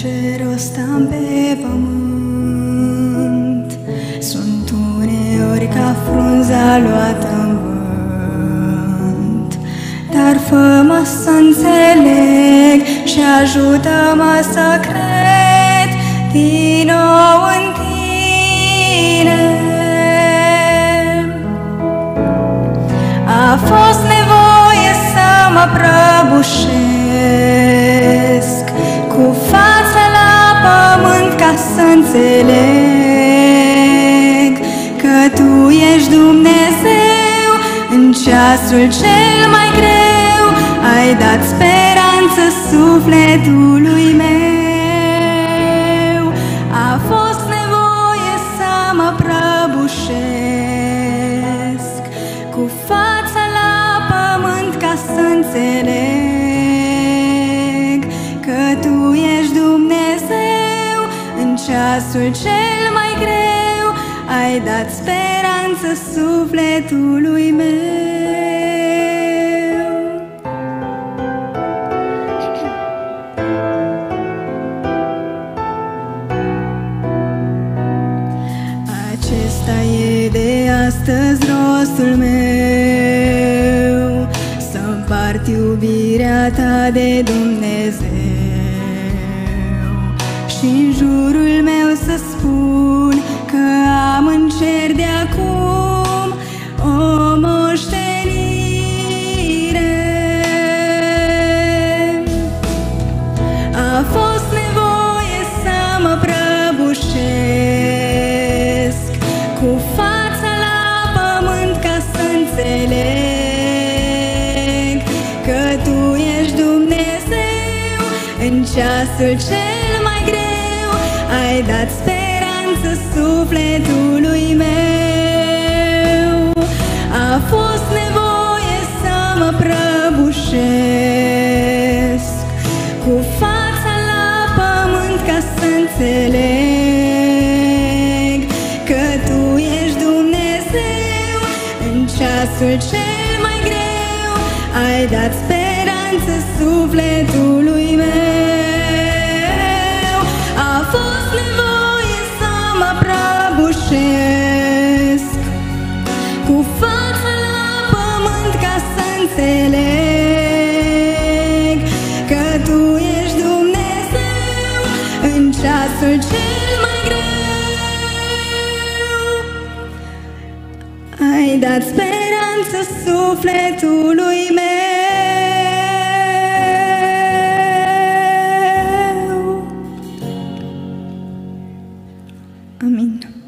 cer, o stăm pe pământ. Sunt uneori ca frunza luată în vânt. Dar fă-mă să înțeleg și ajută-mă să cred din nou în tine. A fost nevoie să mă prăbușesc înțeleg că Tu ești Dumnezeu în ceasul cel mai greu. Ai dat speranță sufletului meu. A fost nevoie să mă prăbușesc cu fața la pământ ca să înțeleg ceasul cel mai greu. Ai dat speranță sufletului meu. Acesta e de astăzi rostul meu Să împart iubirea ta de Dumnezeu și în jurul meu să spun Că am în cer de acum o moștenire. A fost nevoie să mă prăbușesc Cu fața la pământ ca să înțeleg Că Tu ești Dumnezeu în ceasul cel mai greu Ai dat speranță sufletului meu. A fost nevoie să mă prăbușesc Cu fața la pământ ca să înțeleg Că Tu ești Dumnezeu. În ceasul cel mai greu Ai dat speranță sufletului meu pasul cel mai greu Ai dat speranță sufletului meu. Amin.